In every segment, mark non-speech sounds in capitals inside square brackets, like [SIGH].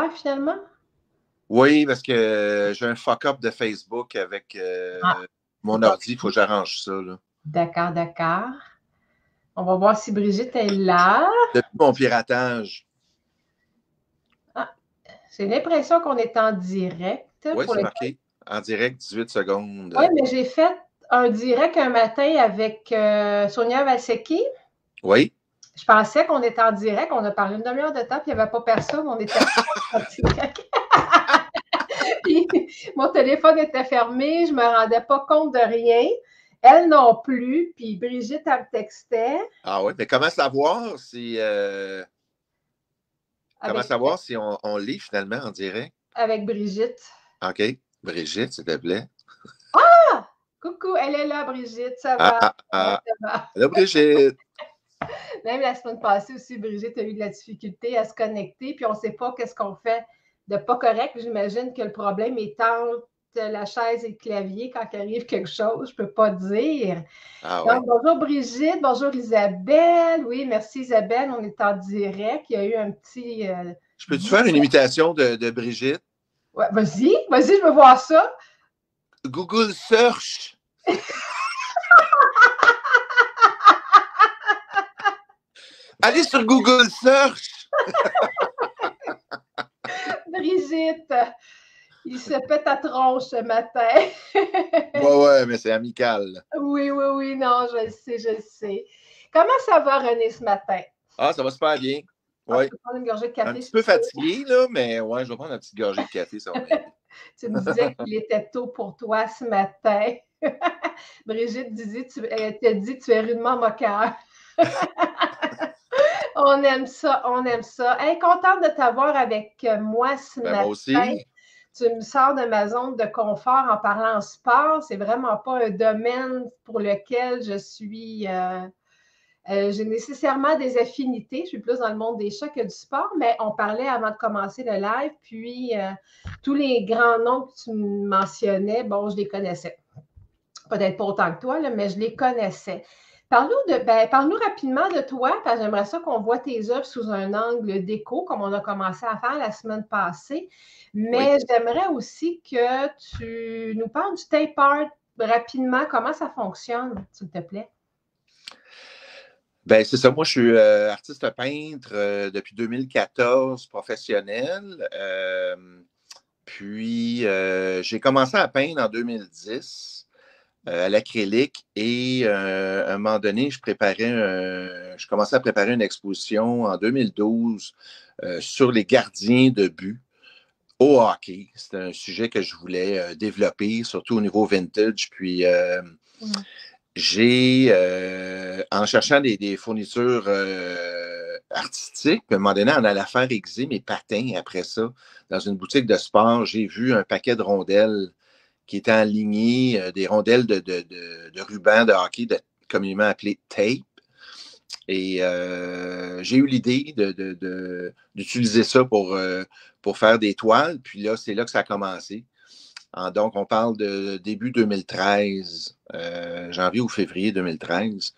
Ah, finalement? Oui, parce que j'ai un fuck-up de Facebook avec euh, Ah. mon ordi. Il faut que j'arrange ça. D'accord, d'accord. On va voir si Brigitte est là. Depuis mon piratage. J'ai l'impression qu'on est en direct. Oui, c'est marqué. En direct, 18 secondes. Oui, mais j'ai fait un direct un matin avec euh, Sonia Valsecki. Oui. Je pensais qu'on était en direct. On a parlé une demi-heure de temps, puis il n'y avait pas personne. On était [LAUGHS] en direct. [LAUGHS] Puis, mon téléphone était fermé. Je ne me rendais pas compte de rien. Elle non plus. Puis Brigitte, elle me textait. Ah oui, mais comment savoir si euh, comment Avec, savoir si on, on lit finalement en direct? avec Brigitte. OK. Brigitte, s'il te plaît. Coucou, elle est là, Brigitte. Ça Ah, va? ah, ah. Ça va. Allô, Brigitte. [LAUGHS] Même la semaine passée aussi, Brigitte a eu de la difficulté à se connecter, puis on ne sait pas qu'est-ce qu'on fait de pas correct. J'imagine que le problème est entre la chaise et le clavier quand il arrive quelque chose, je ne peux pas dire. Ah ouais. Donc, bonjour Brigitte, bonjour Isabelle. Oui, merci Isabelle, on est en direct. Il y a eu un petit. euh, Je peux-tu faire une imitation de, de Brigitte? ouais, vas-y, vas-y, je veux voir ça. Google Search. [LAUGHS] Allez sur Google Search. [LAUGHS] Brigitte, il se pète à tronche ce matin. Ouais, ouais, mais c'est amical. Oui, oui, oui, non, je le sais, je le sais. Comment ça va, René, ce matin? Ah, ça va super bien. Ah, Oui. tu peux prendre une gorgée de café. Un petit peu fatigué, là, mais ouais, je vais prendre une petite gorgée de café. Ça va bien. [LAUGHS] Tu me disais qu'il était tôt pour toi ce matin. [LAUGHS] Brigitte disait, tu, elle t'a dit tu es rudement moqueur. On aime ça, on aime ça. Hey, contente de t'avoir avec euh, moi ce Ben, matin. moi aussi. Tu me sors de ma zone de confort en parlant sport. C'est vraiment pas un domaine pour lequel je suis. euh, euh, j'ai nécessairement des affinités. Je suis plus dans le monde des chats que du sport, mais on parlait avant de commencer le live. Puis euh, tous les grands noms que tu mentionnais, bon, je les connaissais. Peut-être pas autant que toi, là, mais je les connaissais. Parle-nous de, ben, rapidement de toi, parce que j'aimerais ça qu'on voit tes œuvres sous un angle déco, comme on a commencé à faire la semaine passée. Mais j'aimerais aussi que tu nous parles du tape art rapidement, comment ça fonctionne, s'il te plaît? Ben, c'est ça. Moi, je suis euh, artiste peintre euh, depuis 2014, professionnel. Euh, puis, j'ai commencé à peindre en 2010 euh, à l'acrylique et euh, à un moment donné, je préparais, je commençais à préparer une exposition en 2012 euh, sur les gardiens de but au hockey. C'était un sujet que je voulais euh, développer, surtout au niveau vintage. Puis, euh, j'ai, euh, en cherchant des, des fournitures euh, artistiques, à un moment donné, en allant faire aiguiser mes patins après ça, dans une boutique de sport, j'ai vu un paquet de rondelles qui étaient alignées, euh, des rondelles de, de, de, ruban de hockey, communément appelées tape. Et euh, j'ai eu l'idée d'utiliser ça pour, euh, pour faire des toiles. Puis là, c'est là que ça a commencé. En- donc, on parle de début 2013, euh, janvier ou février 2013.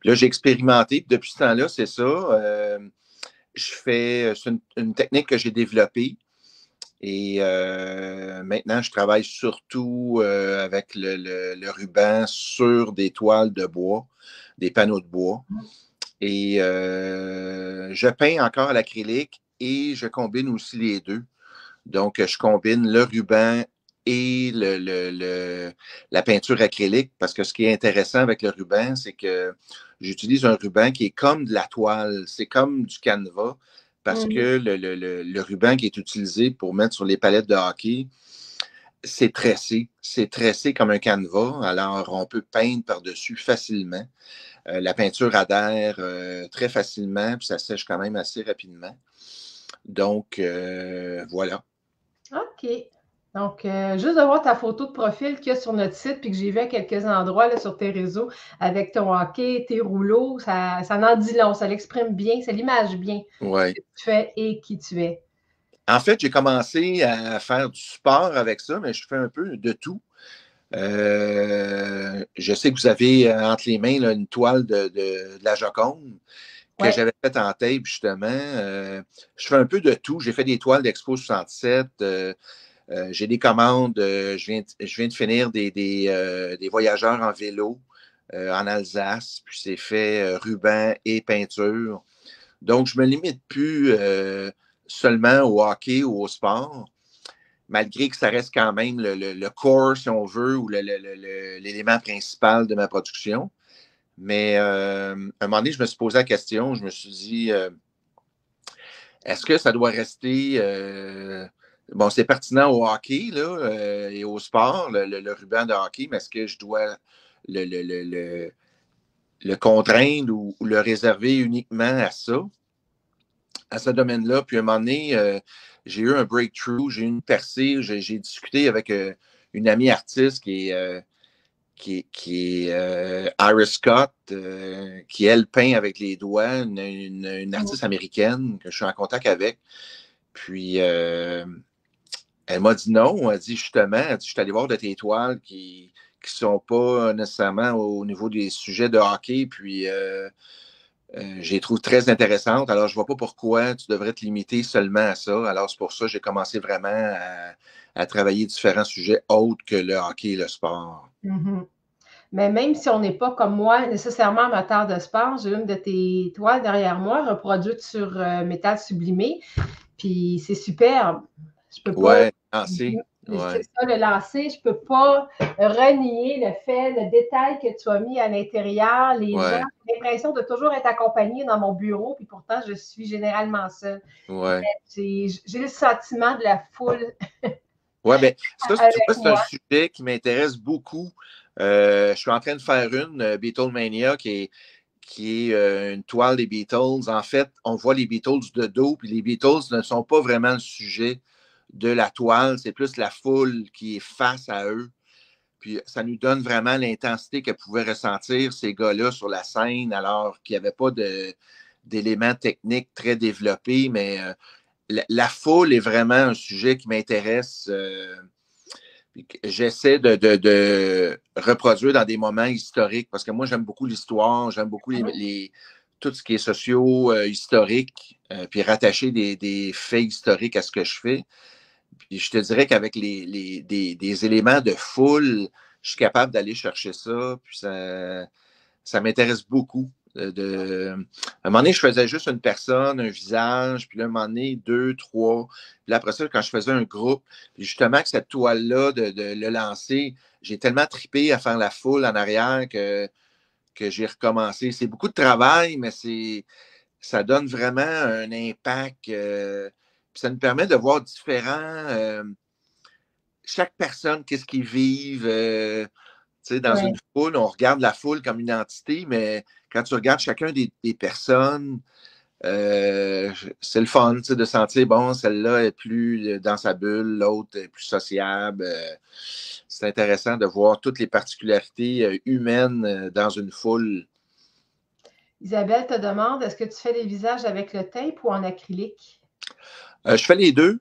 Puis là, j'ai expérimenté. Puis depuis ce temps-là, c'est ça. je fais, une technique que j'ai développée. Et euh, maintenant, je travaille surtout euh, avec le, le- le ruban sur des toiles de bois, des panneaux de bois. Et euh, je peins encore à l'acrylique et je combine aussi les deux. Donc, je combine le ruban et le, le- le- la peinture acrylique parce que ce qui est intéressant avec le ruban, c'est que j'utilise un ruban qui est comme de la toile, c'est comme du canevas parce que le, le- le- le ruban qui est utilisé pour mettre sur les palettes de hockey, c'est tressé. C'est tressé comme un canevas. Alors, on peut peindre par-dessus facilement. Euh, la peinture adhère euh, très facilement, puis ça sèche quand même assez rapidement. Donc, euh, voilà. OK. Donc, euh, juste de voir ta photo de profil qu'il y a sur notre site, puis que j'ai vu à quelques endroits là, sur tes réseaux avec ton hockey, tes rouleaux, ça, ça en dit long, ça l'exprime bien, ça l'image bien Ouais. ce que tu fais et qui tu es. En fait, j'ai commencé à faire du sport avec ça, mais je fais un peu de tout. Euh, je sais que vous avez euh, entre les mains là, une toile de, de- de la Joconde. que j'avais fait en tape, justement. je fais un peu de tout. J'ai fait des toiles d'Expo 67. J'ai des commandes. je, viens, je viens de finir des, des voyageurs en vélo en Alsace. Puis c'est fait ruban et peinture. Donc, je ne me limite plus seulement au hockey ou au sport malgré que ça reste quand même le, le, core, si on veut, ou l'élément principal de ma production. Mais euh, à un moment donné, je me suis posé la question, je me suis dit, euh, est-ce que ça doit rester... Euh, bon, c'est pertinent au hockey là, et au sport, le, ruban de hockey, mais est-ce que je dois le, le contraindre ou, le réserver uniquement à ça, à ce domaine-là? Puis à un moment donné, j'ai eu un breakthrough, j'ai eu une percée, j'ai discuté avec euh, une amie artiste qui est, euh, qui, est euh, Iris Scott, qui elle peint avec les doigts, une, artiste américaine que je suis en contact avec. Puis elle m'a dit non, elle dit justement, elle dit, je suis allé voir de tes toiles qui ne sont pas nécessairement au niveau des sujets de hockey, puis euh, je les trouve très intéressantes. Alors, je ne vois pas pourquoi tu devrais te limiter seulement à ça. Alors, c'est pour ça que j'ai commencé vraiment à, travailler différents sujets autres que le hockey et le sport. Mm-hmm. Mais même si on n'est pas comme moi, nécessairement amateur de sport, j'ai une de tes toiles derrière moi, reproduite sur euh, métal sublimé. Puis c'est superbe. Je peux pas. Ouais, c'est c'est ça, le lancer. Je ne peux pas renier le fait, le détail que tu as mis à l'intérieur. Les gens ont l'impression de toujours être accompagné dans mon bureau, puis pourtant, je suis généralement seule. J'ai le sentiment de la foule. [LAUGHS] oui, bien, [LAUGHS] ça, c'est un sujet qui m'intéresse beaucoup. Euh, je suis en train de faire une, euh, Beatlemania, qui est, qui est euh, une toile des Beatles. En fait, on voit les Beatles de dos, puis les Beatles ne sont pas vraiment le sujet de la toile, c'est plus la foule qui est face à eux. Puis ça nous donne vraiment l'intensité que pouvaient ressentir ces gars-là sur la scène, alors qu'il n'y avait pas d'éléments techniques très développés, mais euh, la, foule est vraiment un sujet qui m'intéresse. Euh, j'essaie de, reproduire dans des moments historiques, parce que moi, j'aime beaucoup l'histoire, j'aime beaucoup tout ce qui est socio-historique, euh, puis rattacher des, faits historiques à ce que je fais. Puis je te dirais qu'avec les, des, éléments de foule, je suis capable d'aller chercher ça. Puis ça, m'intéresse beaucoup. De, À un moment donné, je faisais juste une personne, un visage, puis là, à un moment donné, deux, trois. Puis après ça, quand je faisais un groupe, justement, que cette toile-là, de, le lancer, j'ai tellement tripé à faire la foule en arrière que, que j'ai recommencé. C'est beaucoup de travail, mais c'est ça donne vraiment un impact. Euh, ça nous permet de voir différents. Euh, chaque personne, qu'est-ce qu'ils vivent. Euh, dans une foule, on regarde la foule comme une entité, mais quand tu regardes chacun des, personnes, euh, c'est le fun de sentir, bon, celle-là est plus dans sa bulle, l'autre est plus sociable. c'est intéressant de voir toutes les particularités humaines dans une foule. Isabelle te demande, est-ce que tu fais des visages avec le tape ou en acrylique? Euh, je fais les deux.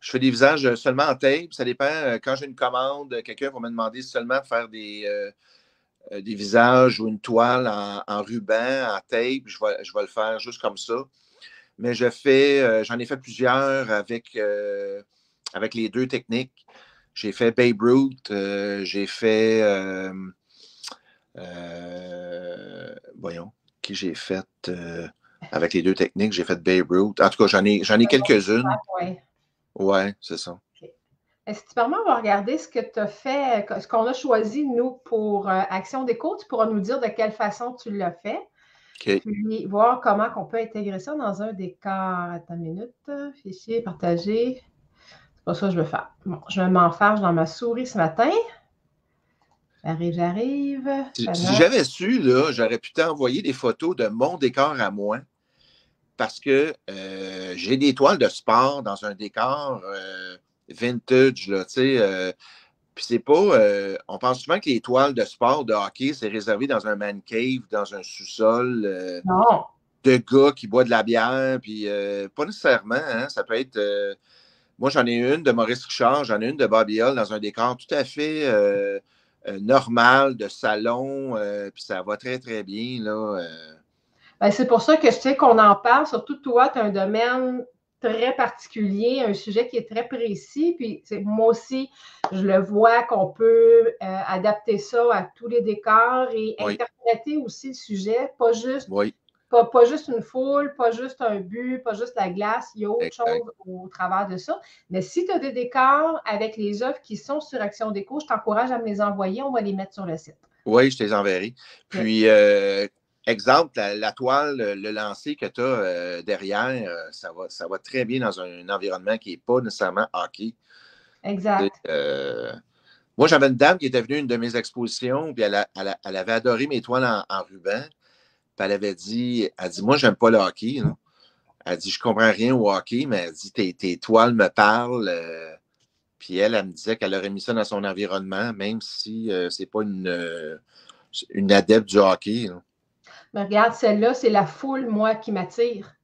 Je fais des visages seulement en tape. Ça dépend. Euh, quand j'ai une commande, quelqu'un va me demander seulement de faire des, euh, des visages ou une toile en, ruban, en tape. Je vais, je vais, le faire juste comme ça. Mais je fais, j'en ai fait plusieurs avec, avec les deux techniques. J'ai fait Babe Ruth, j'ai fait. voyons, qui j'ai fait avec les deux techniques. J'ai fait Babe Ruth. En tout cas, j'en ai, j'en ai quelques-unes. Oui, c'est ça. Est-ce que tu permets, on va regarder ce que tu as fait, ce qu'on a choisi, nous, pour euh, Action Déco. Tu pourras nous dire de quelle façon tu l'as fait. OK. Puis voir comment on peut intégrer ça dans un décor. Attends une minute. Fichier, partager. C'est pas ça que je veux faire. Bon, je vais m'enfarge dans ma souris ce matin. J'arrive, j'arrive. Si, j'avais su, là, j'aurais pu t'envoyer des photos de mon décor à moi parce que euh, j'ai des toiles de sport dans un décor euh, vintage, là, tu sais. Euh, puis c'est pas. on pense souvent que les toiles de sport, de hockey, c'est réservé dans un man cave, dans un sous-sol. non. De gars qui boivent de la bière, puis pas nécessairement, hein, ça peut être. moi, j'en ai une de Maurice Richard, j'en ai une de Bobby Hull dans un décor tout à fait euh, normal de salon, euh, puis ça va très, très bien. Là, euh. Ben, c'est pour ça que je sais qu'on en parle, surtout toi, tu as un domaine très particulier, un sujet qui est très précis. Puis moi aussi, je le vois qu'on peut euh, adapter ça à tous les décors et interpréter aussi le sujet, pas juste, pas, juste une foule, pas juste un but, pas juste la glace, il y a autre chose au travers de ça. Mais si tu as des décors avec les œuvres qui sont sur Action Déco, je t'encourage à me les envoyer, on va les mettre sur le site. Oui, je te les enverrai. Puis, euh, exemple, la, toile, le lancer que tu as euh, derrière, euh, ça, va, ça va très bien dans un, environnement qui n'est pas nécessairement hockey. Exact. Moi, j'avais une dame qui était venue à une de mes expositions, puis elle, avait adoré mes toiles en, ruban. Puis elle avait dit, elle dit, moi, j'aime pas le hockey. Elle dit, je comprends rien au hockey, mais elle dit, tes, toiles me parlent. puis elle, elle me disait qu'elle aurait mis ça dans son environnement, même si c'est pas une, une adepte du hockey. Mais regarde, celle-là, c'est la foule, moi, qui m'attire.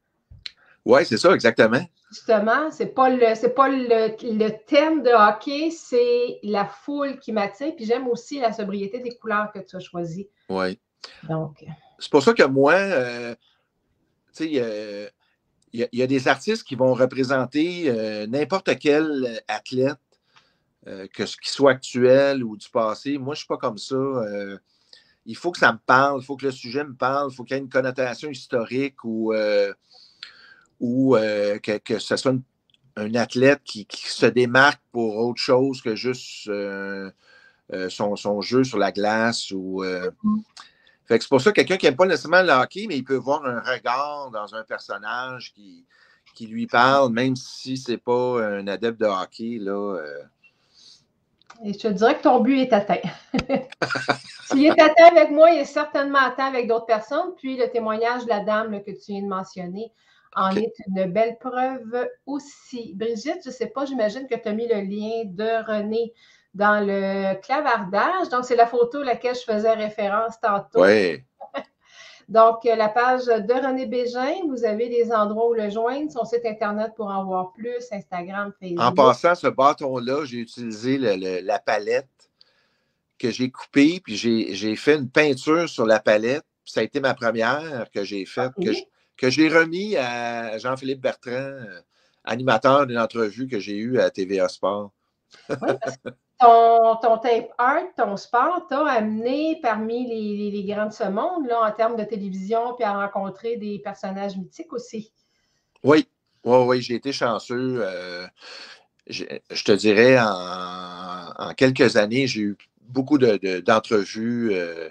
Oui, c'est ça, exactement. Justement, c'est pas le c'est pas le, thème de hockey, c'est la foule qui m'attire. Puis j'aime aussi la sobriété des couleurs que tu as choisies. Oui. Donc. C'est pour ça que moi, euh, tu sais, il y, a des artistes qui vont représenter euh, n'importe quel athlète, euh, que ce qui soit actuel ou du passé. Moi, je ne suis pas comme ça il faut que ça me parle, il faut que le sujet me parle, il faut qu'il y ait une connotation historique ou, euh, ou euh, que, ce soit un athlète qui, se démarque pour autre chose que juste euh, son, jeu sur la glace. Ou. Fait c'est pour ça que quelqu'un qui n'aime pas nécessairement le hockey, mais il peut voir un regard dans un personnage qui, qui lui parle, même si ce n'est pas un adepte de hockey. Là, et je te dirais que ton but est atteint. [LAUGHS] S'il est atteint avec moi, il est certainement atteint avec d'autres personnes. Puis le témoignage de la dame que tu viens de mentionner en est une belle preuve aussi. Brigitte, je ne sais pas, j'imagine que tu as mis le lien de René dans le clavardage. Donc, c'est la photo à laquelle je faisais référence tantôt. Oui. [LAUGHS] Donc, la page de René Bégin, vous avez des endroits où le joindre, son site Internet pour en voir plus, Instagram, Facebook. En passant, ce bâton-là, j'ai utilisé la palette que j'ai coupée, puis j'ai fait une peinture sur la palette. Ça a été ma première que j'ai faite, que j'ai remis à Jean-Philippe Bertrand, euh, animateur d'une entrevue que j'ai eue à TVA Sport. Ton, ton art, ton sport t'a amené parmi les, les, grands de ce monde là, en termes de télévision, puis à rencontrer des personnages mythiques aussi? Oui, oui, oui, j'ai été chanceux. Euh, je, te dirais, en, quelques années, j'ai eu beaucoup d'entrevues de, euh,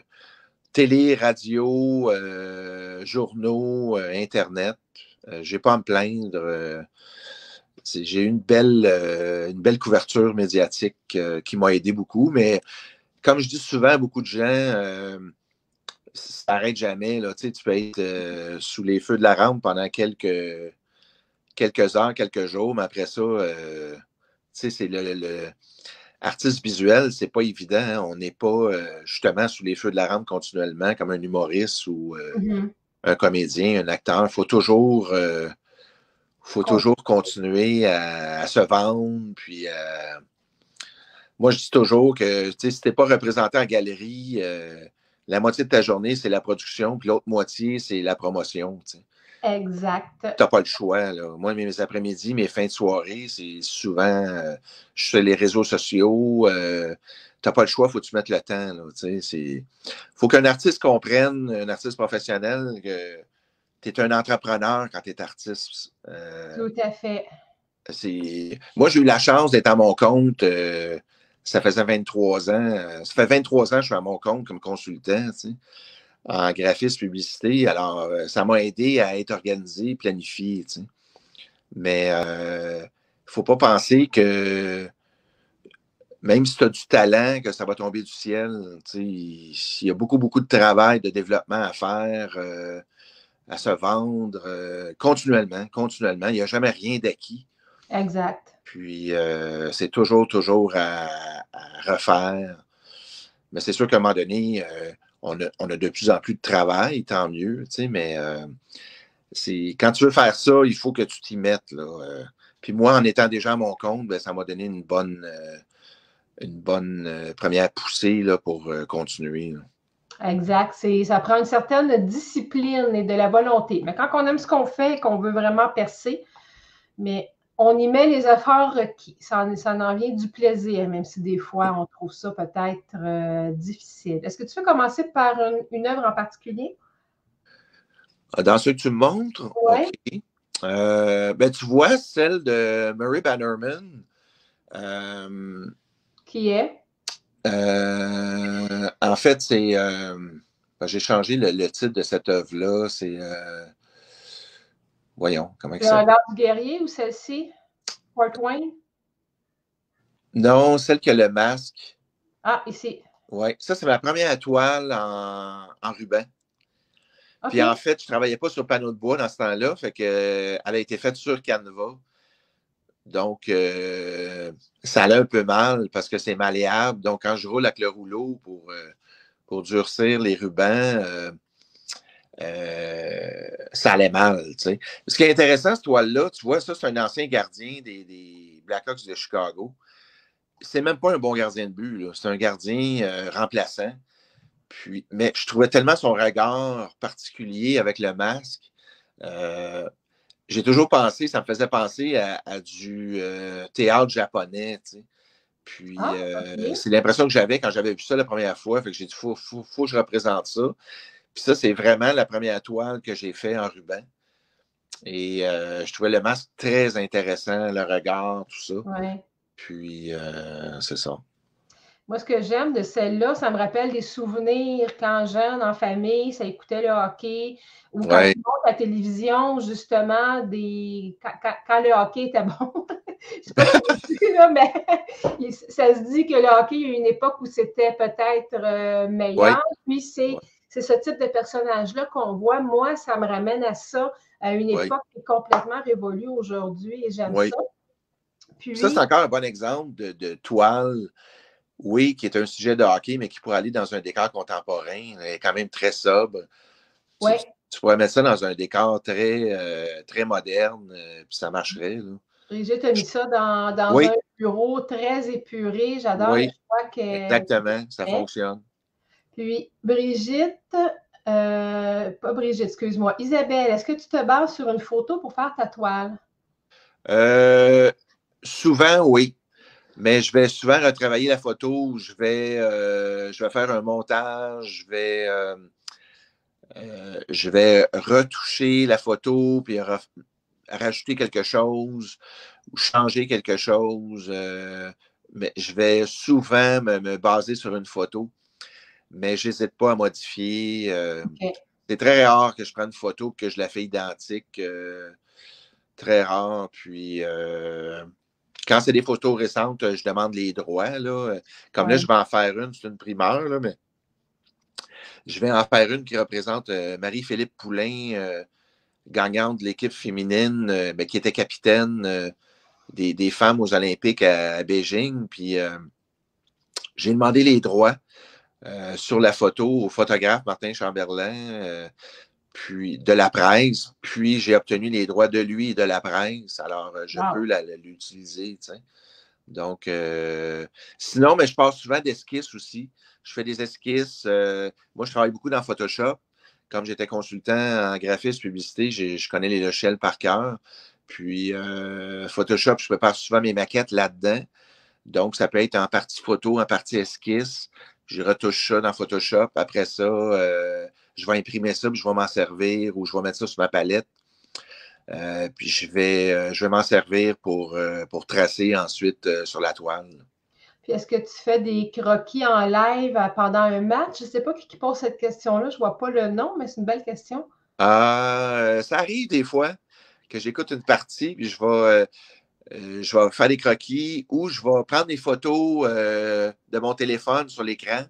télé, radio, euh, journaux, Internet. Je n'ai pas à me plaindre j'ai eu une belle, euh, une belle couverture médiatique euh, qui m'a aidé beaucoup. Mais comme je dis souvent à beaucoup de gens, euh, ça n'arrête jamais. Là, tu peux être sous les feux de la rampe pendant quelques, quelques heures, quelques jours, mais après ça, c'est le, le, artiste visuel, c'est pas évident. Hein. On n'est pas justement sous les feux de la rampe continuellement comme un humoriste ou mm-hmm. un comédien, un acteur. Il faut toujours faut toujours continuer à, se vendre. Puis, euh, moi, je dis toujours que si tu n'es pas représenté en galerie, euh, la moitié de ta journée, c'est la production, puis l'autre moitié, c'est la promotion. Exact. Tu n'as pas le choix. Moi, mes après-midi, mes fins de soirée, c'est souvent, euh, je suis sur les réseaux sociaux. tu n'as pas le choix, il faut que tu mettes le temps. Il faut qu'un artiste comprenne, un artiste professionnel, que tu es un entrepreneur quand tu es artiste. Euh, Tout à fait. Moi, j'ai eu la chance d'être à mon compte. Euh, ça faisait 23 ans. Euh, ça fait 23 ans que je suis à mon compte comme consultant en graphisme publicité. Alors, ça m'a aidé à être organisé, planifié. Mais il ne faut pas penser que même si tu as du talent, que ça va tomber du ciel. Il y a beaucoup, beaucoup de travail, de développement à faire à se vendre euh, continuellement, continuellement. Il n'y a jamais rien d'acquis. Exact. Puis euh, c'est toujours, toujours à, refaire. Mais c'est sûr qu'à un moment donné, euh, on, a, de plus en plus de travail, tant mieux, tu sais, mais c'est quand tu veux faire ça, il faut que tu t'y mettes. Là, puis moi, en étant déjà à mon compte, ben, ça m'a donné une bonne, une bonne première poussée là, pour continuer. Exact. Ça prend une certaine discipline et de la volonté. Mais quand on aime ce qu'on fait et qu'on veut vraiment percer, mais on y met les efforts requis. Ça, ça en vient du plaisir, même si des fois on trouve ça peut-être euh, difficile. Est-ce que tu veux commencer par une, œuvre en particulier? Dans ce que tu me montres? Oui. Euh, ben, tu vois celle de Murray Bannerman. Euh, Qui est? En fait, c'est. Ben, j'ai changé le, titre de cette œuvre-là. C'est. Voyons, comment ça L'art du guerrier ou celle-ci? Port Wayne? Non, celle qui a le masque. Ah, ici. Oui, ça, c'est ma première toile en, en ruban. Puis en fait, je ne travaillais pas sur panneau de bois dans ce temps-là, fait que, euh, elle a été faite sur Canva. Donc, euh, ça allait un peu mal parce que c'est malléable. Donc, quand je roule avec le rouleau pour, euh, pour durcir les rubans, euh, ça allait mal. Tu Ce qui est intéressant, cette toile-là, tu vois, ça, c'est un ancien gardien des, Blackhawks de Chicago. C'est même pas un bon gardien de but, c'est un gardien remplaçant. Puis, mais je trouvais tellement son regard particulier avec le masque. Euh, j'ai toujours pensé, ça me faisait penser à, du théâtre japonais. Puis ah, c'est l'impression que j'avais quand j'avais vu ça la première fois. Fait que j'ai dit, faut, faut, faut, que je représente ça. Puis ça, c'est vraiment la première toile que j'ai fait en ruban. Et euh, je trouvais le masque très intéressant, le regard, tout ça. Puis, euh, c'est ça. Moi, ce que j'aime de celle-là, ça me rappelle des souvenirs quand jeune, en famille, ça écoutait le hockey. Ou quand ouais. à la télévision, justement, des... Quand, le hockey était [LAUGHS] bon. Je sais pas si là, mais [LAUGHS] ça se dit que le hockey, il y a une époque où c'était peut-être euh, meilleur. Puis c'est c'est ce type de personnage-là qu'on voit. Moi, ça me ramène à ça, à une époque qui est complètement révolue aujourd'hui et j'aime ça. Ça, c'est encore un bon exemple de, toile, oui, qui est un sujet de hockey, mais qui pourrait aller dans un décor contemporain. Est quand même très sobre. Tu, pourrais mettre ça dans un décor très, euh, très moderne, euh, puis ça marcherait. Là. Brigitte a mis ça dans, un bureau très épuré. J'adore. Oui, exactement, ça fonctionne. Puis, Brigitte, euh, pas Brigitte, excuse-moi, Isabelle, est-ce que tu te bases sur une photo pour faire ta toile? Euh, souvent, oui. Mais je vais souvent retravailler la photo. Je vais, euh, je vais faire un montage. Je vais, je vais retoucher la photo, puis rajouter quelque chose ou changer quelque chose. mais je vais souvent me baser sur une photo mais je n'hésite pas à modifier. Euh, c'est très rare que je prenne une photo et que je la fais identique. Euh, très rare. Puis euh, quand c'est des photos récentes, je demande les droits. Là. Comme là, je vais en faire une, c'est une primeur, là, mais je vais en faire une qui représente Marie-Philippe Poulain, gagnante de l'équipe féminine, ben, qui était capitaine des, femmes aux Olympiques à, à Beijing. Puis j'ai demandé les droits. Euh, sur la photo au photographe Martin Chamberlain, euh, puis de la presse. Puis j'ai obtenu les droits de lui et de la presse. Alors, euh, je peux l'utiliser. Donc, sinon, mais je passe souvent d'esquisses aussi. Je fais des esquisses. moi, je travaille beaucoup dans Photoshop. Comme j'étais consultant en graphisme, publicité, je connais les logiciels par cœur. Puis, Photoshop, je prépare souvent mes maquettes là-dedans. Donc, ça peut être en partie photo, en partie esquisse je retouche ça dans Photoshop. Après ça, euh, je vais imprimer ça, puis je vais m'en servir ou je vais mettre ça sur ma palette. Euh, puis je vais, euh, je vais m'en servir pour, pour tracer ensuite sur la toile. Puis est-ce que tu fais des croquis en live pendant un match? Je ne sais pas qui pose cette question-là. Je ne vois pas le nom, mais c'est une belle question. ça arrive des fois que j'écoute une partie, puis je vais, euh, je vais faire des croquis ou je vais prendre des photos euh, de mon téléphone sur l'écran,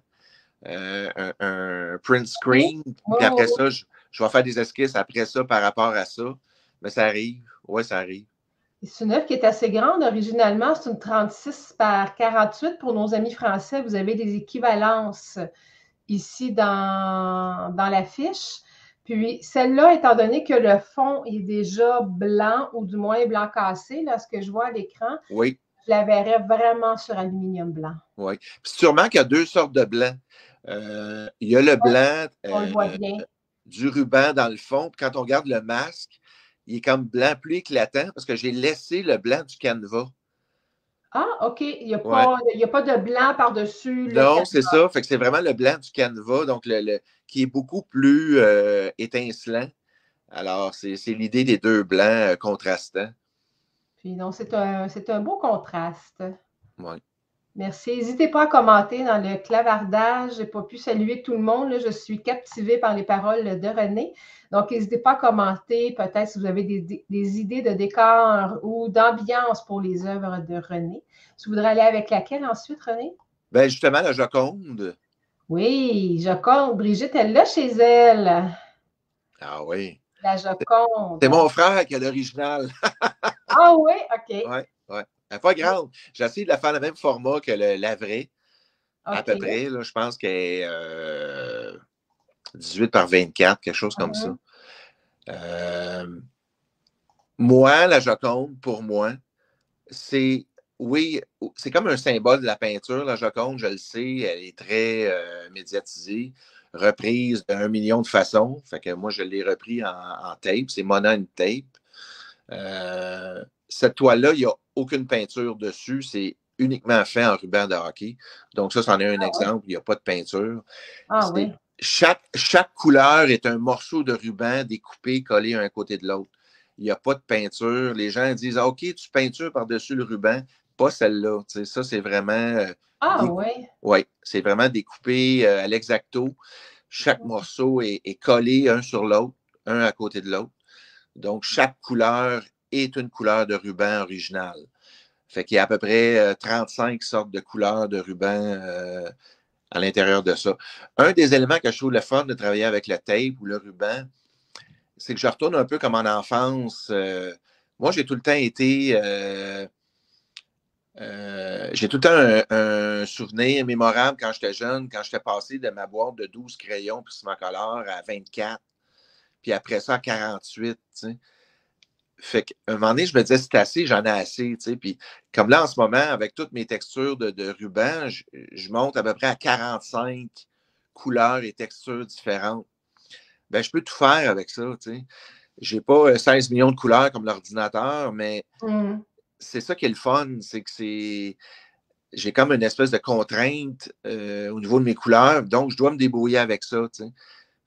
euh, un, print screen, puis après ça, je, vais faire des esquisses après ça par rapport à ça. Mais ça arrive. Oui, ça arrive. C'est une œuvre qui est assez grande. Originalement, c'est une 36 par 48. Pour nos amis français, vous avez des équivalences ici dans, dans la fiche. Puis celle-là, étant donné que le fond est déjà blanc ou du moins blanc cassé, là, ce que je vois à l'écran, oui. je la verrais vraiment sur aluminium blanc. Oui. Puis sûrement qu'il y a deux sortes de blanc. Euh, il y a le blanc euh, du ruban dans le fond. Puis quand on regarde le masque, il est comme blanc plus éclatant parce que j'ai laissé le blanc du canevas. Ah, OK. Il n'y a, pas- a de blanc par-dessus. Non, c'est ça. Fait que c'est vraiment le blanc du canevas, donc le, le- qui est beaucoup plus euh, étincelant. Alors, c'est l'idée des deux blancs contrastants. Puis donc, c'est un, un beau contraste. Ouais. Merci. N'hésitez pas à commenter dans le clavardage. Je n'ai pas pu saluer tout le monde. là. Je suis captivée par les paroles de René. Donc, n'hésitez pas à commenter. Peut-être si vous avez des, idées de décor ou d'ambiance pour les œuvres de René. Tu voudrais aller avec laquelle ensuite, René? Ben, justement, la Joconde. Oui, Joconde. Brigitte, elle l'a chez elle. Ah oui. La Joconde. C'est mon frère qui a l'original. [LAUGHS] Ah oui, OK. Ouais, ouais. Elle n'est pas grande. J'ai essayé de la faire le même format que le- la vraie, à peu près. Là, je pense qu'elle est euh, 18 par 24, quelque chose comme ça. Mhm. Euh, moi, la Joconde, pour moi, c'est, oui, c'est comme un symbole de la peinture, la Joconde, je le sais, elle est très euh, médiatisée, reprise d'un million de façons. Fait que moi, je l'ai repris en, en tape, c'est Mona une tape. Euh, cette toile-là, il n'y a aucune peinture dessus, c'est uniquement fait en ruban de hockey. Donc, ça, c'en est un Ah exemple, il n'y a pas de peinture. Ah oui. chaque, chaque couleur est un morceau de ruban découpé, collé un côté de l'autre. Il n'y a pas de peinture. Les gens disent ah, OK, tu peintures par-dessus le ruban. Pas celle-là. Ça, c'est vraiment. euh, Ah oui. oui, c'est vraiment découpé euh, à l'exacto. Chaque morceau est, est collé un sur l'autre, un à côté de l'autre. Donc, chaque couleur est une couleur de ruban original. Fait qu'il y a à peu près euh, 35 sortes de couleurs de ruban euh, à l'intérieur de ça. Un des éléments que je trouve le fun de travailler avec le tape ou le ruban, c'est que je retourne un peu comme en enfance. Euh, moi, j'ai tout le temps été. euh, euh, j'ai tout le temps un, souvenir mémorable quand j'étais jeune, quand j'étais passé de ma boîte de 12 crayons Prismacolor à 24, puis après ça à 48. tu sais. Fait qu'à un moment donné, je me disais, c'est assez, j'en ai assez. tu sais. Puis comme là, en ce moment, avec toutes mes textures de, de ruban, je, je monte à peu près à 45 couleurs et textures différentes. Ben, je peux tout faire avec ça. Je n'ai pas euh, 16 millions de couleurs comme l'ordinateur, mais Mhm. c'est ça qui est le fun, c'est que c'est. J'ai comme une espèce de contrainte euh, au niveau de mes couleurs, donc je dois me débrouiller avec ça. tu sais.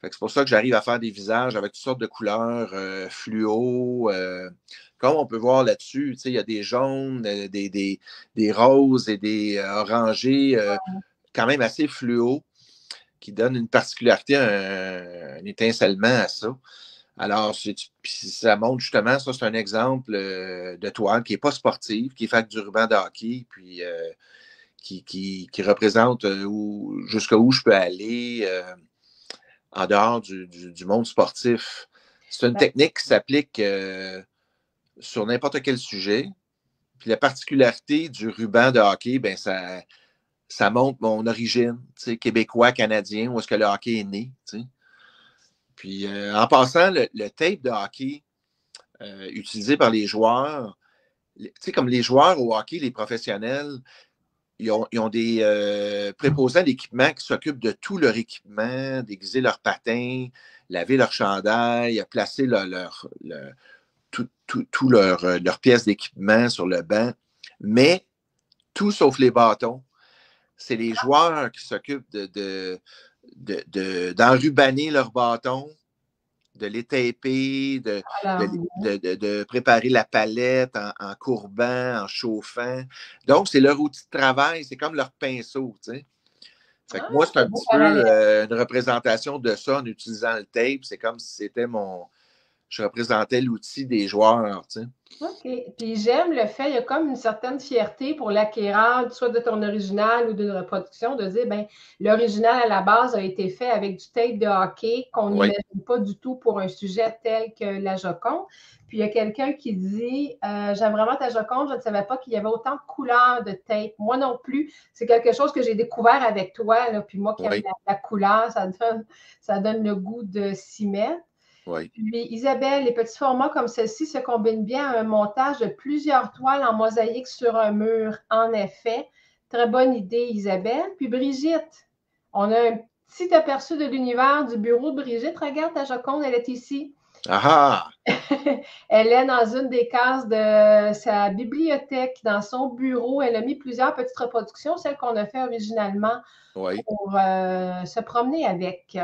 C'est pour ça que j'arrive à faire des visages avec toutes sortes de couleurs euh, fluo. euh, comme on peut voir là-dessus, il y a des jaunes, euh, des, des, des roses et des orangés quand même assez fluo qui donnent une particularité, un, un étincellement à ça. Alors, ça montre justement, ça c'est un exemple de toile qui n'est pas sportive, qui est faite du ruban de hockey, puis qui, qui, qui représente euh, où- je peux aller en dehors du, du- du monde sportif. C'est une Ben- technique qui s'applique euh, sur n'importe quel sujet. Puis la particularité du ruban de hockey, ben ça, ça montre mon origine, québécois, canadien, où est-ce que le hockey est né. Puis euh, en passant, le, le tape de hockey euh, utilisé par les joueurs, les- tu sais, comme les joueurs au hockey, les professionnels, ils ont, des euh, préposants d'équipement qui s'occupent de tout leur équipement, d'aiguiser leurs patins, laver leur chandail, placer leur, leur, leur- leur, euh, leurs pièces d'équipement sur le banc. Mais tout sauf les bâtons. C'est les joueurs qui s'occupent de, leurs bâtons, de les taper, de, Alors, de, de- de- de préparer la palette en, en courbant, en chauffant. Donc, c'est leur outil de travail, c'est comme leur pinceau, tu sais. Fait que Ah, moi, c'est un petit peu euh, une représentation de ça en utilisant le tape. C'est comme si c'était mon. Je représentais l'outil des joueurs, tu sais. OK. Puis j'aime le fait, il y a comme une certaine fierté pour l'acquéreur, soit de ton original ou d'une reproduction, de dire, ben l'original à la base a été fait avec du tape de hockey qu'on Oui. n'imagine pas du tout pour un sujet tel que la Joconde. Puis il y a quelqu'un qui dit, euh, j'aime vraiment ta Joconde, je ne savais pas qu'il y avait autant de couleurs de tape. Moi non plus. C'est quelque chose que j'ai découvert avec toi. Là. Puis moi qui aime la, la couleur, ça donne, ça donne le goût de s'y mettre. Oui. Isabelle, les petits formats comme celle-ci se combinent bien à un montage de plusieurs toiles en mosaïque sur un mur. En effet, très bonne idée, Isabelle. Puis Brigitte, On a un petit aperçu de l'univers du bureau de Brigitte. Regarde, ta Joconde, elle est ici. Ah! [LAUGHS] elle est dans une des cases de sa bibliothèque, dans son bureau. Elle a mis plusieurs petites reproductions, celles qu'on a fait originalement pour euh, se promener avec.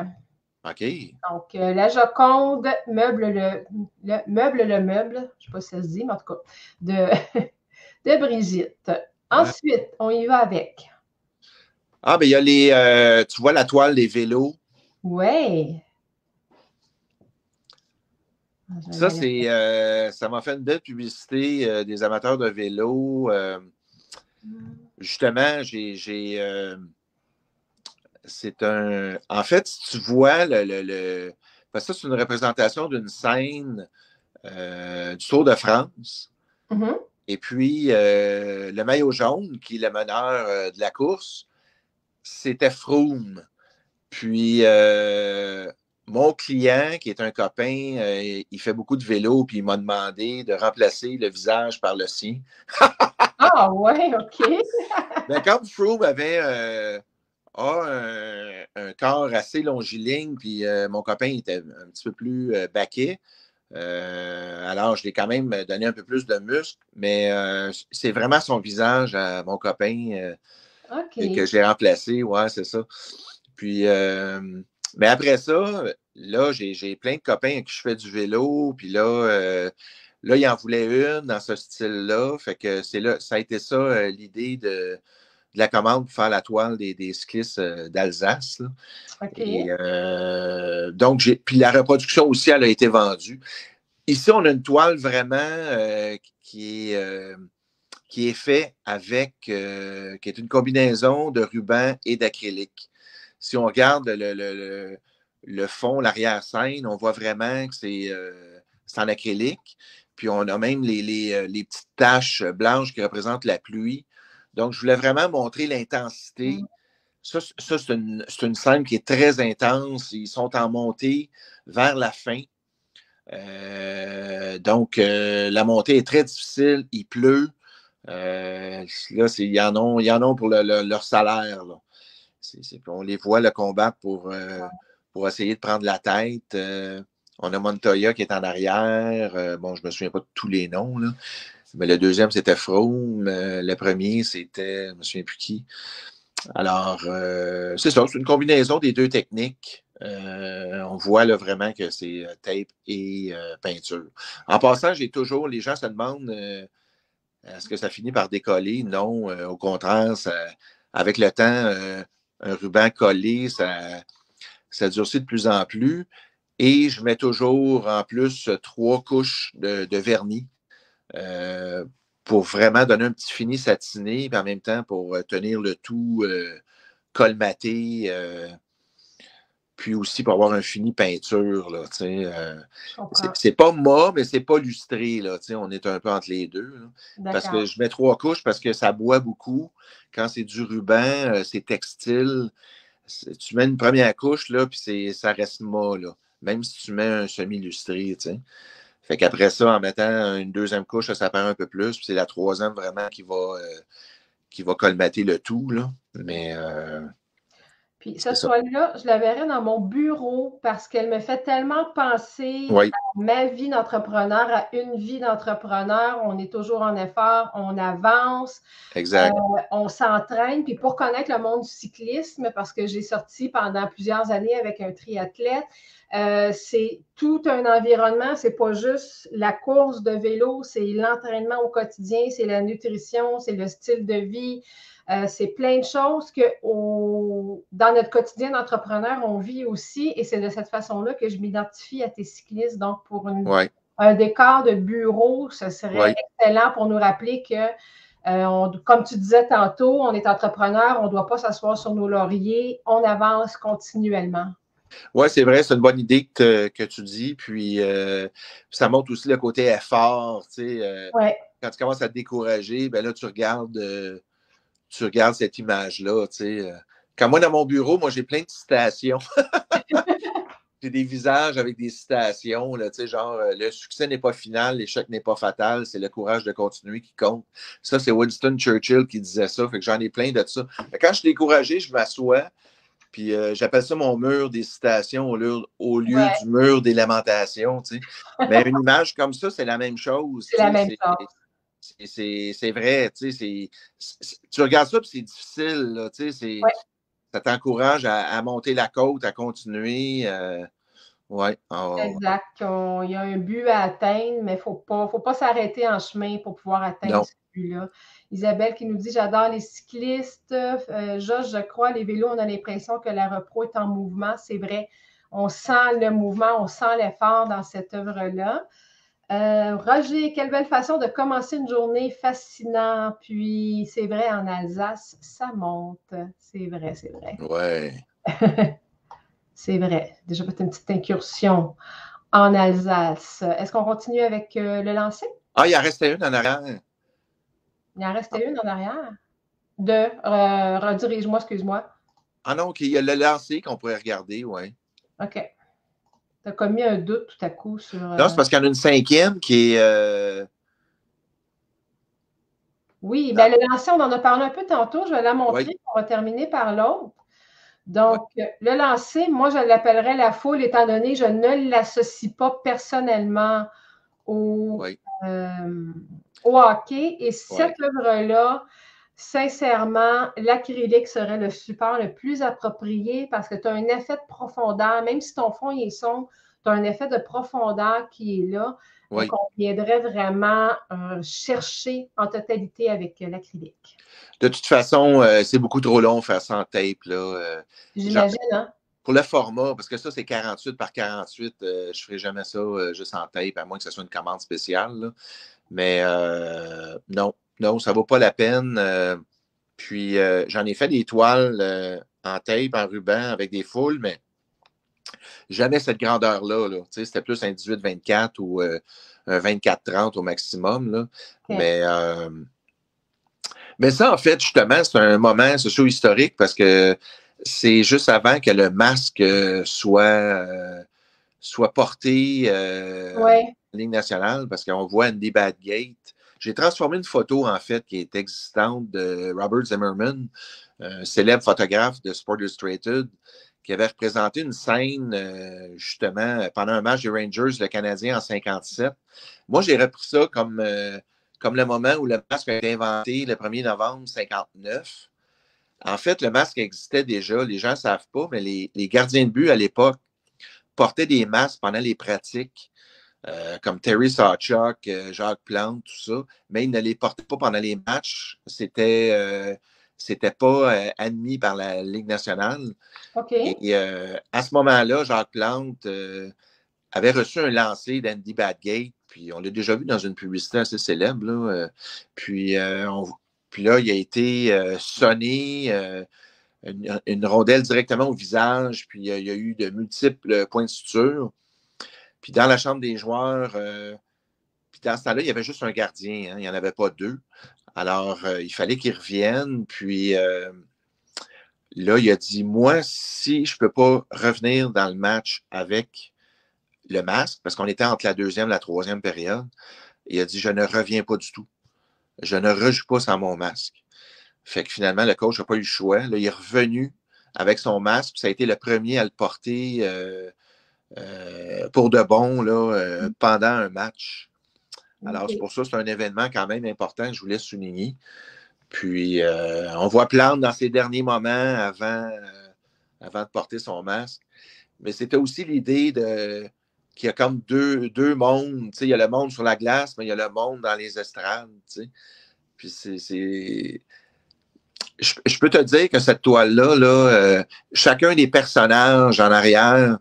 OK. Donc, euh, la Joconde meuble le, meuble le meuble, je ne sais pas si ça se dit, mais en tout cas, de, [LAUGHS] de Brigitte. Ensuite, on y va avec. Ah, ben il y a les. Euh, tu vois la toile des vélos. Oui. Ah, ça, c'est, euh, ça m'a fait une belle publicité des amateurs de vélo. Euh, justement, j'ai, c'est un. En fait, si tu vois le. le, Parce que ça, c'est une représentation d'une scène du Tour de France. Mm-hmm. Et puis, le maillot jaune, qui est le meneur de la course, c'était Froome. Puis, mon client, qui est un copain, euh, il fait beaucoup de vélo, puis il m'a demandé de remplacer le visage par le sien. [LAUGHS] ah ouais, OK. Mais comme Froome avait euh, un, corps assez longiligne, puis euh, mon copain était un petit peu plus baquet, alors je l'ai quand même donné un peu plus de muscle, mais c'est vraiment son visage à mon copain que j'ai remplacé, ouais, c'est ça. Puis mais après ça, là, j'ai plein de copains avec qui je fais du vélo, puis là, euh, là, il en voulait une dans ce style-là. Fait que c'est là, ça a été ça euh, l'idée de, la commande pour faire la toile des, des cyclistes euh, d'Alsace. OK. donc, j'ai. Puis la reproduction aussi, elle a été vendue. Ici, on a une toile vraiment qui est qui est fait avec, qui est une combinaison de ruban et d'acrylique si on regarde le, fond, l'arrière-scène, on voit vraiment que euh, c'est en acrylique. Puis on a même les, euh, petites taches blanches qui représentent la pluie. Donc, je voulais vraiment montrer l'intensité. Mm. Ça, c'est une, scène qui est très intense. Ils sont en montée vers la fin. Euh, donc, la montée est très difficile. Il pleut. là, il y, en ont, y en pour leur salaire. Là on les voit le combat pour, euh, pour essayer de prendre la tête. Euh, on a Montoya qui est en arrière. Euh, bon, je ne me souviens pas de tous les noms, mais le deuxième, c'était Froome. le premier, c'était, je me souviens plus qui. Alors, c'est ça, c'est une combinaison des deux techniques. on voit là, vraiment que c'est tape et peinture. En passant, j'ai toujours, les gens se demandent est-ce que ça finit par décoller? Non, au contraire, avec le temps, un ruban collé, ça, ça durcit de plus en plus. Et je mets toujours en plus trois couches de, vernis euh, pour vraiment donner un petit fini satiné, mais en même temps pour euh, tenir le tout euh, colmaté, puis aussi pour avoir un fini peinture. Là, c'est pas mat, mais c'est pas lustré. Là, on est un peu entre les deux. parce que je mets trois couches parce que ça boit beaucoup. Quand c'est du ruban, c'est textile. Tu mets une première couche, là, puis ça reste mat. Là, même si tu mets un semi-lustré. Fait qu'après ça, en mettant une deuxième couche, ça, paraît un peu plus. C'est la troisième vraiment qui va, qui va colmater le tout. Là. Mais puis ce soir-là, je la verrai dans mon bureau parce qu'elle me fait tellement penser à ma vie d'entrepreneur, à une vie d'entrepreneur. On est toujours en effort, on avance, exact. Euh, on s'entraîne. Puis pour connaître le monde du cyclisme, parce que j'ai sorti pendant plusieurs années avec un triathlète, euh, c'est tout un environnement. C'est pas juste la course de vélo, c'est l'entraînement au quotidien, c'est la nutrition, c'est le style de vie. Euh, c'est plein de choses que dans notre quotidien d'entrepreneur, on vit aussi. Et c'est de cette façon-là que je m'identifie à tes cyclistes. Donc, pour un décor de bureau, ce serait excellent pour nous rappeler que, euh, comme tu disais tantôt, on est entrepreneur, on ne doit pas s'asseoir sur nos lauriers, on avance continuellement. Oui, c'est vrai, c'est une bonne idée que, tu dis. Puis euh, ça montre aussi le côté effort. Tu sais, Quand tu commences à te décourager, ben là, tu regardes tu regardes cette image-là, tu sais. Euh, quand moi, dans mon bureau, moi, j'ai plein de citations. [LAUGHS] j'ai des visages avec des citations, là, tu sais, genre, euh, le succès n'est pas final, l'échec n'est pas fatal, c'est le courage de continuer qui compte. Ça, c'est Winston Churchill qui disait ça, fait que j'en ai plein de ça. quand je suis découragé, je m'assois, Puis euh, j'appelle ça mon mur des citations au lieu, au lieu du mur des lamentations. Tu sais. Mais une image comme ça, c'est la même chose. C'est la même chose. C'est vrai, tu sais, tu regardes ça, puis c'est difficile, là, tu sais, ça t'encourage à, monter la côte, à continuer. Euh, ouais. Exact. il y a un but à atteindre, mais il ne faut pas, faut pas s'arrêter en chemin pour pouvoir atteindre ce but-là. Isabelle qui nous dit J'adore les cyclistes. Euh, je crois, les vélos, on a l'impression que la repro est en mouvement. C'est vrai. On sent le mouvement, on sent l'effort dans cette œuvre-là. Euh, Roger, quelle belle façon de commencer une journée fascinante. Puis, c'est vrai, en Alsace, ça monte. C'est vrai, c'est vrai. Ouais. [LAUGHS] c'est vrai. Déjà fait une petite incursion en Alsace. Est-ce qu'on continue avec euh, le lancer? Ah, il en restait une en arrière. Il en restait une en arrière? De, euh, redirige-moi, excuse-moi. Ah non, OK, il y a le lancer qu'on pourrait regarder, oui. OK. Tu as commis un doute tout à coup sur. Non, c'est euh, parce qu'il y en a une cinquième qui est. Euh, oui, bien, le lancer, on en a parlé un peu tantôt. Je vais la montrer. On va terminer par l'autre. Donc, le lancer, moi, je l'appellerais la foule, étant donné que je ne l'associe pas personnellement au, euh, au hockey. Et cette œuvre-là, sincèrement, l'acrylique serait le support le plus approprié parce que tu as un effet de profondeur, même si ton fond est sombre, tu as un effet de profondeur qui est là. Donc, on viendrait vraiment euh, chercher en totalité avec euh, l'acrylique. De toute façon, euh, c'est beaucoup trop long faire ça en tape. Là, J'imagine, hein? Pour le format, parce que ça, c'est 48 par 48, je ne ferai jamais ça juste en tape, à moins que ce soit une commande spéciale. Mais non, non, ça ne vaut pas la peine. Euh, puis euh, j'en ai fait des toiles euh, en tape, en ruban, avec des foules, mais jamais cette grandeur-là. Là. C'était plus un 18-24 ou un 24-30 au maximum. Là. Mais, mais ça, en fait, justement, c'est un moment socio-historique parce que c'est juste avant que le masque soit, soit porté en ligne nationale, parce qu'on voit Andy Badgate j'ai transformé une photo, en fait, qui est existante de Robert Zimmerman, un célèbre photographe de Sport Illustrated, qui avait représenté une scène, euh, justement, pendant un match des Rangers, le Canadien, en 57. Moi, j'ai repris ça comme, euh, comme le moment où le masque a été inventé, le 1er novembre 59. En fait, le masque existait déjà, les gens ne savent pas, mais les, les gardiens de but à l'époque portaient des masques pendant les pratiques. Euh, comme Terry Sawchuk, euh, Jacques Plante, tout ça, mais ils ne les portaient pas pendant les matchs. C'était euh, c'était pas admis par la Ligue nationale. Et à ce moment-là, Jacques Plante avait reçu un lancer d'Andy Badgate, puis on l'a déjà vu dans une publicité assez célèbre. Là, puis, puis là, il a été sonné. Une, rondelle directement au visage, puis il y a eu de multiples points de suture. Puis dans la chambre des joueurs, euh, puis dans ce temps-là, il y avait juste un gardien, hein, il n'y en avait pas deux. Alors, euh, il fallait qu'il revienne. Puis euh, là, il a dit Moi, si je ne peux pas revenir dans le match avec le masque, parce qu'on était entre la deuxième et la troisième période, il a dit Je ne reviens pas du tout. Je ne rejoue pas sans mon masque. Fait que finalement, le coach n'a pas eu le choix. Il est revenu avec son masque. Ça a été le premier à le porter pour de bon là, euh, mm. pendant un match. Alors, c'est pour ça que c'est un événement quand même important que je voulais souligner. Puis, euh, on voit Plante dans ses derniers moments avant, avant de porter son masque. Mais c'était aussi l'idée de qu'il y a comme deux, deux mondes. il y a le monde sur la glace, mais il y a le monde dans les estrades. Puis c'est. Je, peux te dire que cette toile-là, là, chacun des personnages en arrière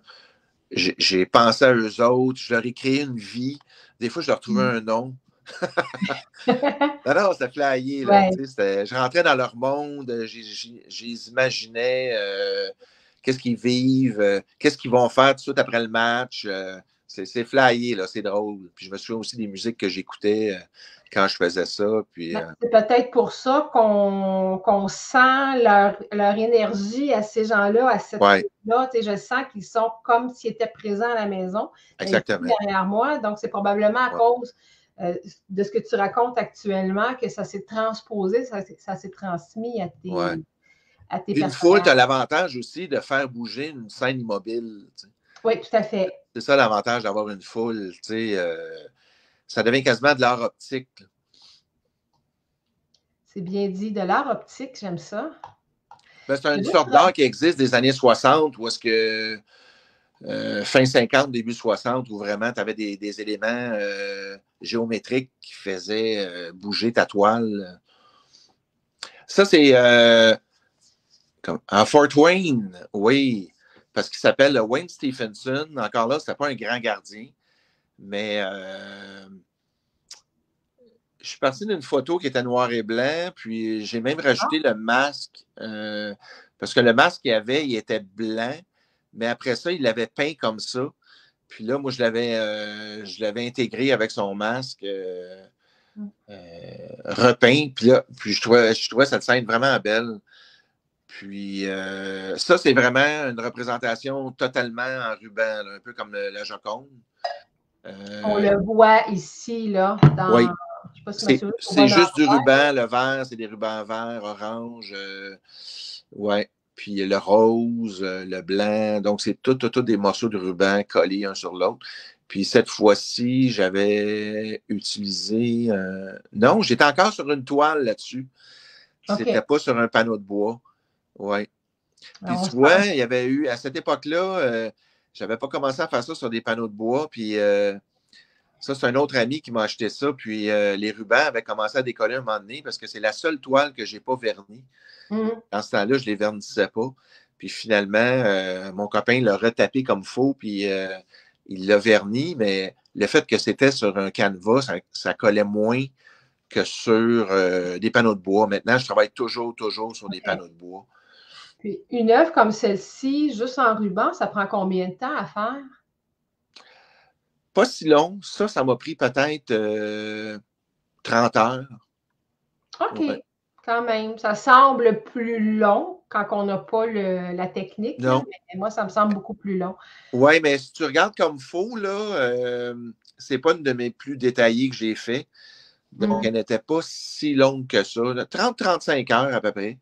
j'ai pensé à eux autres, je leur ai créé une vie. Des fois, je leur trouvais mm. un nom. [LAUGHS] non, non, c'était flyé. Là, Je rentrais dans leur monde, j'imaginais euh, qu'est-ce qu'ils vivent, euh, qu'est-ce qu'ils vont faire tout de suite après le match. Euh, c'est flyé, là, c'est drôle. Puis je me souviens aussi des musiques que j'écoutais quand je faisais ça. Puis, ben, C'est peut-être pour ça qu'on sent leur, leur, énergie à ces gens-là, à cette là Je sens qu'ils sont comme s'ils étaient présents à la maison. Exactement. Derrière moi. Donc, c'est probablement à cause euh, de ce que tu racontes actuellement que ça s'est transposé, ça, s'est transmis à tes, à tes Une foule, tu as l'avantage aussi de faire bouger une scène immobile. Oui, tout à fait. C'est ça l'avantage d'avoir une foule. Euh, ça devient quasiment de l'art optique. C'est bien dit, de l'art optique, j'aime ça. Ben, c'est une sorte d'art qui existe des années 60, où est-ce que euh, fin 50, début 60, où vraiment tu avais des, éléments euh, géométriques qui faisaient bouger ta toile. Ça, c'est en Fort Wayne, oui parce qu'il s'appelle Wayne Stephenson. Encore là, ce n'était pas un grand gardien, mais euh, je suis parti d'une photo qui était noir et blanc, puis j'ai même rajouté le masque, euh, parce que le masque qu'il avait, il était blanc, mais après ça, il l'avait peint comme ça. Puis là, moi, je l'avais, euh, je l'avais intégré avec son masque mm. repeint. Puis là, puis je trouvais, je trouvais cette scène vraiment belle. Puis euh, ça, c'est vraiment une représentation totalement en ruban, un peu comme la Joconde. Euh, On le voit ici, là. Dans... Oui. c'est juste du ruban. Le vert, c'est des rubans verts, orange. Euh, ouais. Puis le rose, le blanc. Donc, c'est tout, tout, tout des morceaux de ruban collés un sur l'autre. Puis cette fois-ci, j'avais utilisé. Non, j'étais encore sur une toile là-dessus. C'était pas sur un panneau de bois. Oui. Puis tu vois, il y avait eu, à cette époque-là, euh, je n'avais pas commencé à faire ça sur des panneaux de bois. Puis euh, ça, c'est un autre ami qui m'a acheté ça. Puis euh, les rubans avaient commencé à décoller un moment donné parce que c'est la seule toile que je n'ai pas vernie. Mmh. Dans ce temps-là, je ne les vernissais pas. Puis finalement, mon copain l'a retapé comme faux, puis il l'a verni, mais le fait que c'était sur un canevas, ça collait moins que sur des panneaux de bois. Maintenant, je travaille toujours, toujours sur des panneaux de bois une œuvre comme celle-ci, juste en ruban, ça prend combien de temps à faire? Pas si long. Ça, ça m'a pris peut-être 30 euh, heures. OK. Quand même. Ça semble plus long quand on n'a pas la technique. Non. mais moi, ça me semble beaucoup plus long. Oui, mais si tu regardes comme faux, là, euh, c'est pas une de mes plus détaillées que j'ai fait. Donc, mm. elle n'était pas si longue que ça. 30-35 heures à peu près,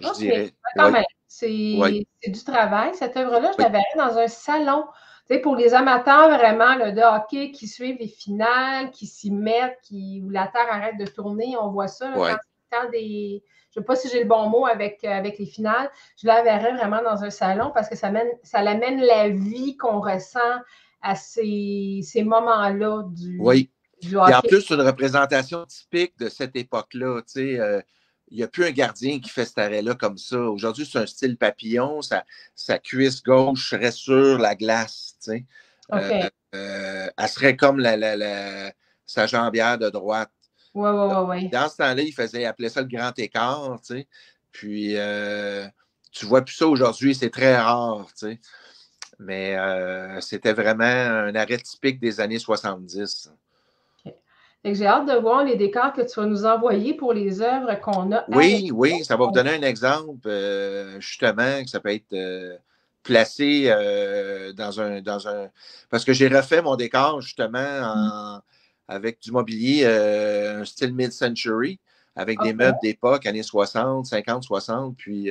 je dirais. Quand même. C'est du travail. Cette œuvre-là, je la verrais dans un salon. Tu sais, pour les amateurs vraiment de hockey qui suivent les finales, qui s'y mettent, qui, où la Terre arrête de tourner, on voit ça quand, des. Je ne sais pas si j'ai le bon mot avec, avec les finales. Je la verrais vraiment dans un salon parce que ça, mène, ça amène la vie qu'on ressent à ces, ces moments-là du, oui. du hockey. Et en plus, une représentation typique de cette époque-là. Tu sais, euh, il n'y a plus un gardien qui fait cet arrêt-là comme ça. Aujourd'hui, c'est un style papillon. Sa, cuisse gauche serait sur la glace. Euh, euh, elle serait comme la, sa jambière de droite. Oui, oui, oui. Dans ce temps-là, il faisait appeler ça le grand écart. Puis, euh, tu vois plus ça aujourd'hui, c'est très rare. Mais c'était vraiment un arrêt typique des années 70 j'ai hâte de voir les décors que tu vas nous envoyer pour les œuvres qu'on a. Oui, oui, ça va vous donner un exemple, euh, justement, que ça peut être euh, placé euh, dans, un, dans un. Parce que j'ai refait mon décor, justement, avec du mobilier, un style mid-century, avec des meubles d'époque, années 60, 50, 60, puis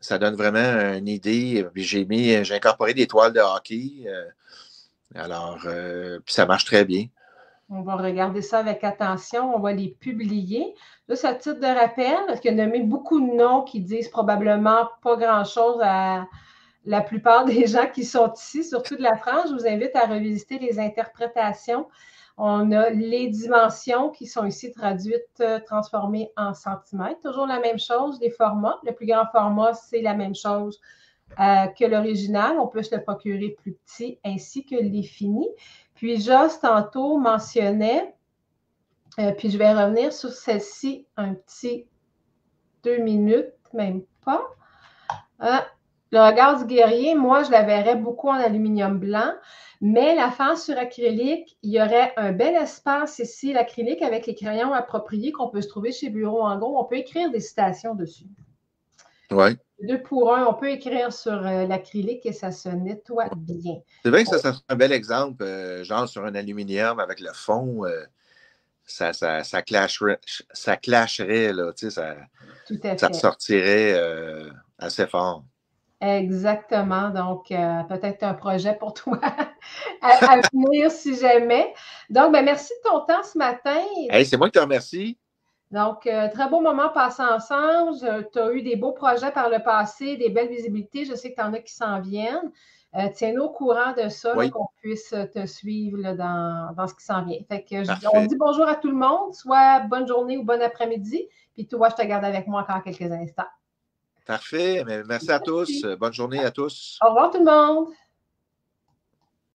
ça donne vraiment une idée. Puis j'ai mis, j'ai incorporé des toiles de hockey. alors, puis ça marche très bien. On va regarder ça avec attention. On va les publier. C'est à titre de rappel, parce qu'il y a nommé beaucoup de noms qui disent probablement pas grand-chose à la plupart [LAUGHS] des gens qui sont ici, surtout de la France. Je vous invite à revisiter les interprétations. On a les dimensions qui sont ici traduites, euh, transformées en centimètres. Toujours la même chose, les formats. Le plus grand format, c'est la même chose euh, que l'original. On peut se le procurer plus petit ainsi que les finis. Puis Joss, tantôt, mentionnait, euh, puis je vais revenir sur celle-ci un petit deux minutes, même pas. Ah, le regard du guerrier, moi, je la verrais beaucoup en aluminium blanc, mais la face sur acrylique, il y aurait un bel espace ici, l'acrylique avec les crayons appropriés qu'on peut se trouver chez Bureau en. On peut écrire des citations dessus. Oui. Deux pour un, on peut écrire sur euh, l'acrylique et ça se nettoie bien. C'est vrai que ça, ça serait un bel exemple, euh, genre sur un aluminium avec le fond. Euh, ça, ça, ça, clasherait, ça clasherait, là, tu sais, ça, Tout à ça fait. sortirait euh, assez fort. Exactement. Donc, euh, peut-être un projet pour [LAUGHS] toi à, à venir si jamais. Donc, ben, merci de ton temps ce matin. Hey, c'est moi qui te remercie. Donc, euh, très beau moment passé ensemble. Tu as eu des beaux projets par le passé, des belles visibilités. Je sais que tu en as qui s'en viennent. Euh, Tiens-nous au courant de ça, Oui. qu'on puisse te suivre là, dans, dans ce qui s'en vient. Fait que je- on dit bonjour à tout le monde, soit bonne journée ou bon après-midi. Puis toi, je te garde avec moi encore quelques instants. Parfait. Mais merci à tous. Bonne journée à tous. Au revoir tout le monde.